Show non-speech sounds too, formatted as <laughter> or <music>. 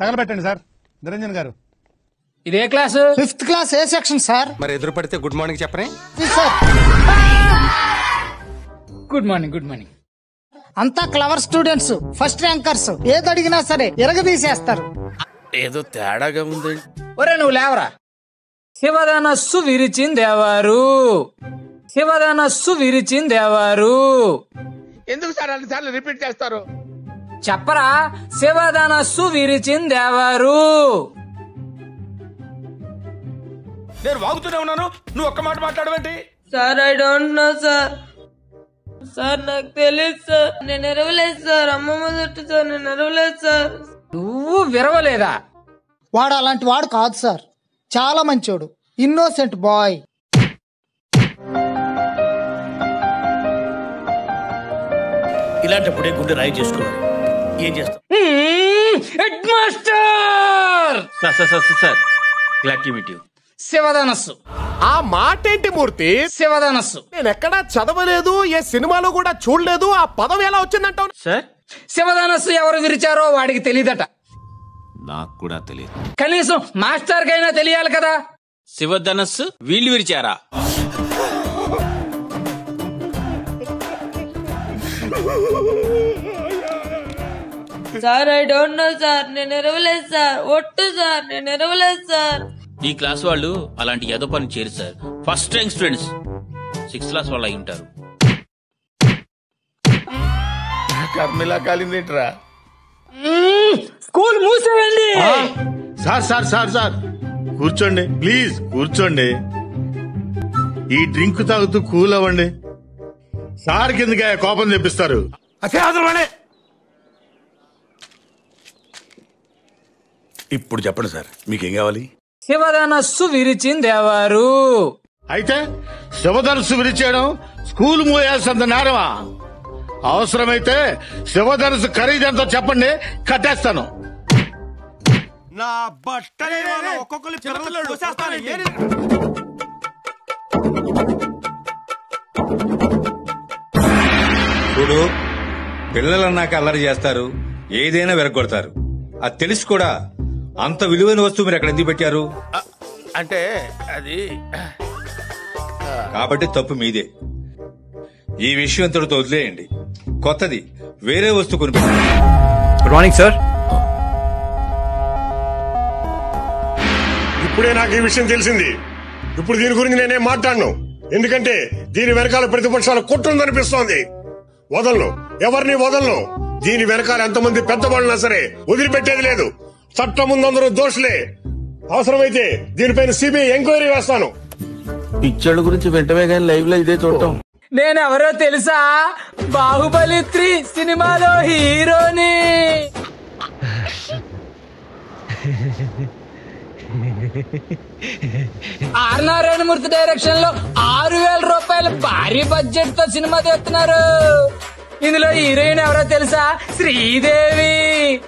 తగలబెట్టండి sir. Niranjan garu. ఇదే class? Fifth class A section sir? మరి ఎదురు పడితే గుడ్ మార్నింగ్ చెప్పరే sir good morning good morning. అంతా క్లవర్ స్టూడెంట్స్ ఫస్ట్ ర్యాంకర్స్. ఏది అడిగినా సరే ఎరగదీసేస్తారు. ఏదో తేడాగా ఉంది. ఒరే నువ్వు లేవరా? శివధనస్సు విరిచిందెవరు శివధనస్సు విరిచిందెవరు ఎందుకు సార్ అన్ని సార్లు రిపీట్ చేస్తారు? చెప్పరా? శివధనస్సు విరిచిందెవరు నేను వాగుతూనే ఉన్నాను. నువ్వు ఒక్క మాట మాట్లాడవేంటి? Sir I don't know sir sir నాకు తెలియదు సార్ నేను ఎరవలేదు సార్ అమ్మమ్మ చుట్టూ సార్ నేను ఎరవలేదు సార్ నువ్వు విరవలేదా? వాడు అలాంటి వాడు కాదు సార్ చాలా మంచోడు. ఇన్నోసెంట్ బాయ్ ఇలాంటప్పుడే గుండె రాయి చేసుకోవాలి. ఏం చేస్తాం head master! Sir sir sir sir glad to meet you శివధనస్సు. ఆ మాట ఏంటి మూర్తి? శివధనస్సు. నేను ఎక్కడా చదవలేదు ఏ సినిమాలో కూడా చూడలేదు ఆ పదం ఎలా వచ్చిందంటావు? సార్? శివధనస్సు ఎవరు విరిచారో వాడికి తెలియదట నాకు కూడా తెలియదు కనీసం మాస్టర్ కైనా తెలియాలి కదా. శివధనస్సు వీళ్ళు విరిచారా? <laughs> Sir I don't know sir నేను ఎరవలేదు సార్ ఒట్టు సార్ నేను ఎరవలేదు సార్ ఈ క్లాస్ వాళ్ళు అలాంటి ఏదో పని చేరు sir first rank students sixth class వాళ్ళు అయి ఉంటారు. కర్మిలా కాలిందేంట్రా school మూసేయండి. Sir sir sir sir. కూర్చోండి ప్లీజ్ కూర్చోండి. ఈ డ్రింక్ తాగుతూ కూల్ అవ్వండి. సార్ కిందగా కోపం తెప్పిస్తారు. ఇప్పుడు చెప్పండి సార్ మీకేం కావాలి? శివధనస్సు విరిచిందెవరు. అయితే శివధనుసు విరిచేయడం స్కూల్ మూయాల్సినంత నేరమా? అవసరమైతే శివధనుసు ఖరీదెంతో చెప్పండి కట్టేస్తాను. నా బట్టలే ఒక్కొక్కరు చూడు పిల్లలన్నాక అల్లరి చేస్తారు ఏదైనా వెరగొడతారు అది తెలిసి కూడా అంత విలువైన వస్తువు మీరు ఎక్కడ ఎందుకు పెట్టారు? అంటే అది కాబట్టి తప్పు మీదే. ఈ విషయం ఇంతటితో వదిలేయండి. కొత్తది. వేరే వస్తువు కొనిపెట్టండి గుడ్ మార్నింగ్ సార్ ఇప్పుడే నాకు ఈ విషయం తెలిసింది. ఇప్పుడు దీని గురించి నేనేం మాట్లాడను? ఎందుకంటే దీని వెనకాల ప్రతిపక్షాల కుట్ర ఉందనిపిస్తోంది. వదలను. ఎవరిని వదలను? దీని వెనకాల ఎంతమంది పెద్దవాళ్ళున్నా సరే వదిలిపెట్టేది లేదు. చట్టం ముందందరూ దోషులే. అవసరమైతే దీనిపైన సిబిఐ ఎంక్వైరీ వేస్తాను. పిక్చర్ల గురించి వెంటనే కానీ లైవ్లో ఇదే చూడటం. నేనెవరో తెలుసా? బాహుబలి త్రీ సినిమాలో హీరోని. ఆర్ నారాయణమూర్తి డైరెక్షన్లో ఆరు వేల రూపాయల భారీ బడ్జెట్తో సినిమా తీస్తున్నారు. ఇందులో హీరోయిన్ ఎవరో తెలుసా? శ్రీదేవి.